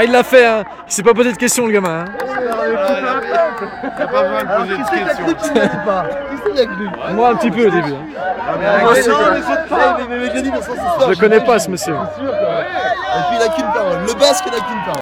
Ah, il l'a fait, hein. Il s'est pas posé de questions, le gamin. hein. Pas besoin de poser de questions. Moi, un petit peu au début. hein. Je le connais pas, ce monsieur. Et puis il a qu'une parole. Le basque, il a qu'une parole.